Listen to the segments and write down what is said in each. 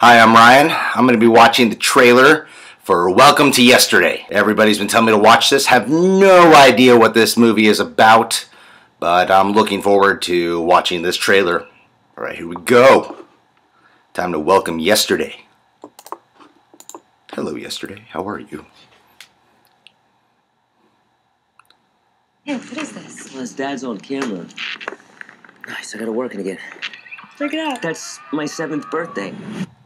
Hi, I'm Ryan. I'm going to be watching the trailer for Welcome to Yesterday. Everybody's been telling me to watch this. Have no idea what this movie is about, but I'm looking forward to watching this trailer. All right, here we go. Time to welcome yesterday. Hello, yesterday. How are you? Hey, what is this? Well, it's Dad's old camera. Nice, I gotta work it again. Break it out. That's my seventh birthday.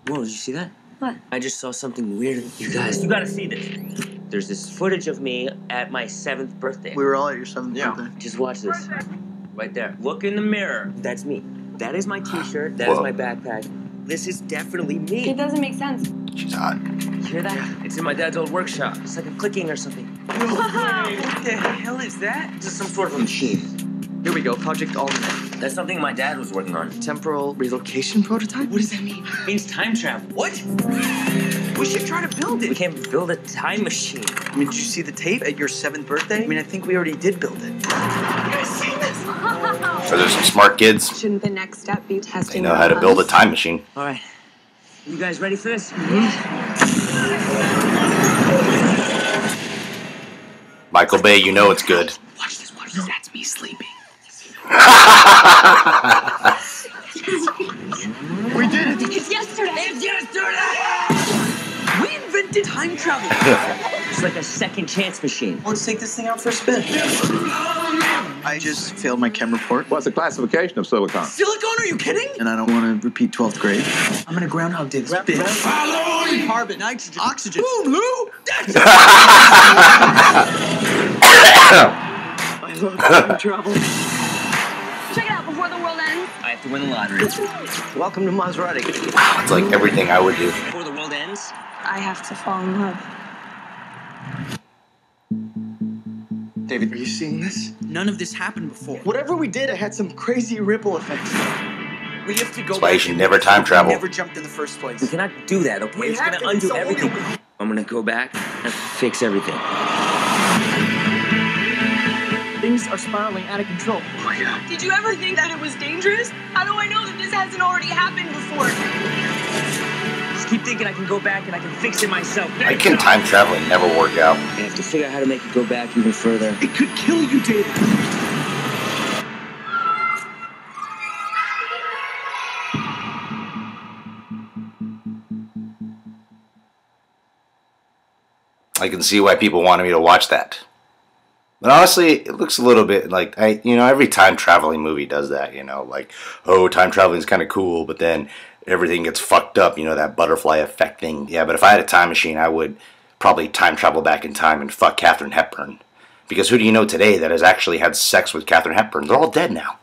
Whoa, did you see that? What? I just saw something weird. You guys, you gotta see this. There's this footage of me at my seventh birthday. We were all at your seventh birthday. Just watch this. Right there. Look in the mirror. That's me. That is my t-shirt. That is Whoa. my backpack. This is definitely me. It doesn't make sense. She's hot. You hear that? It's in my dad's old workshop. It's like a clicking or something. Wow. What the hell is that? Just some sort of machine. Here we go, Project Almanac. That's something my dad was working on. Temporal relocation prototype? What does that mean? It means time travel. What? We should try to build it. We can't build a time machine. I mean, did you see the tape at your seventh birthday? I mean, I think we already did build it. You guys seen this? Are there some smart kids? Shouldn't the next step be testing? They know how to build a time machine. All right. You guys ready for this? Michael Bay, you know it's good. Watch this, watch this. That's me sleeping. We did it! It's yesterday. It's yesterday! We invented time travel! It's like a second chance machine. Let's take this thing out for a spin. I just failed my chem report. What's the classification of silicon? Silicon, are you kidding? And I don't want to repeat 12th grade. I'm gonna groundhog day this bitch. Carbon, nitrogen, oxygen. Boom, Lou! That's I love time travel. Check it out before the world ends. I have to win the lottery. Welcome to Maserati. It's like everything I would do. Before the world ends, I have to fall in love. David, are you seeing this? None of this happened before. Whatever we did, it had some crazy ripple effects. We have to go That's why you should and never time what we travel. Never jumped in the first place. we cannot do that, okay? We it's have gonna to, undo the everything. I'm gonna go back and fix everything. Things are spiraling out of control. Oh, Did you ever think that it was dangerous? How do I know that this hasn't already happened before? Just keep thinking I can go back and I can fix it myself. I can time travel and never work out? I have to figure out how to make it go back even further. It could kill you, David. I can see why people wanted me to watch that. But honestly, it looks a little bit like I, you know, every time traveling movie does that. You know, like oh, time traveling is kind of cool, but then everything gets fucked up. You know that butterfly effect thing. Yeah, but if I had a time machine, I would probably time travel back in time and fuck Katharine Hepburn. Because who do you know today that has actually had sex with Katharine Hepburn? They're all dead now.